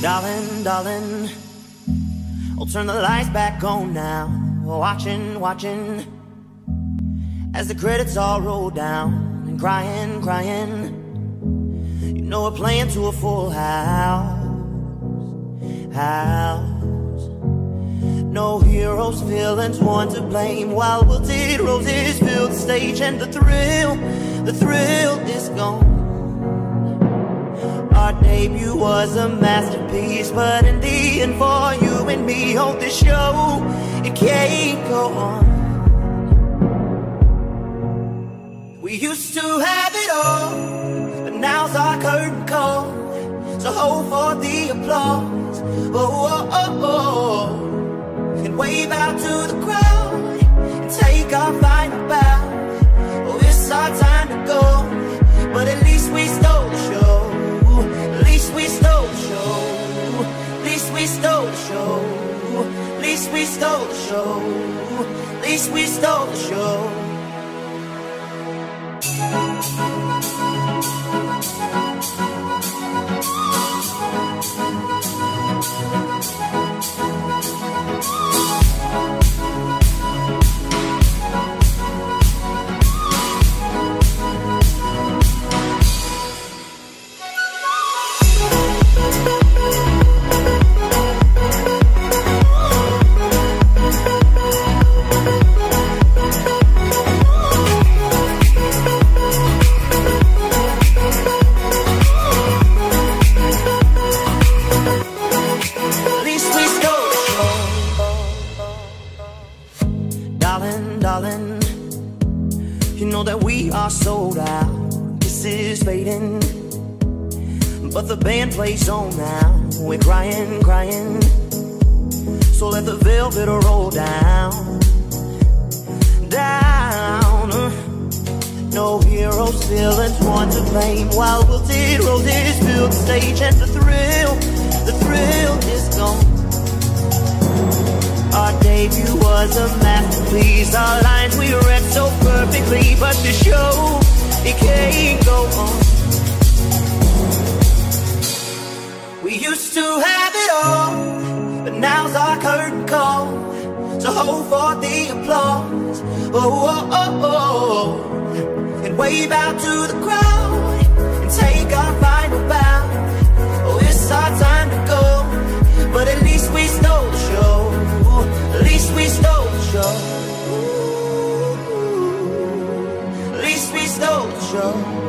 Darling, darling, I'll turn the lights back on now. Watching, watching, as the credits all roll down. And crying, crying, you know we're playing to a full house. House. No heroes, villains, one to blame. While wilted roses fill the stage, and the thrill, the thrill is gone. Our debut was a masterpiece, but in the end, for you and me on this show, it can't go on. We used to have it all, but now's our curtain call. So hold for the applause, oh, oh, oh, oh. and wave out to the crowd least we stole the show. At least we stole the show. Darling, darling, you know that we are sold out. This is fading, but the band plays on now. We're crying, crying. So let the velvet roll down, down. No heroes, villains, one to blame. While wilted roses fill the stage, and the thrill, the thrill was a masterpiece. Our lines we read so perfectly, but the show it can't go on. We used to have it all, but now's our curtain call. So hold for the applause. Oh, oh, oh, oh. And wave out to the crowd and take show. Least we stole the show.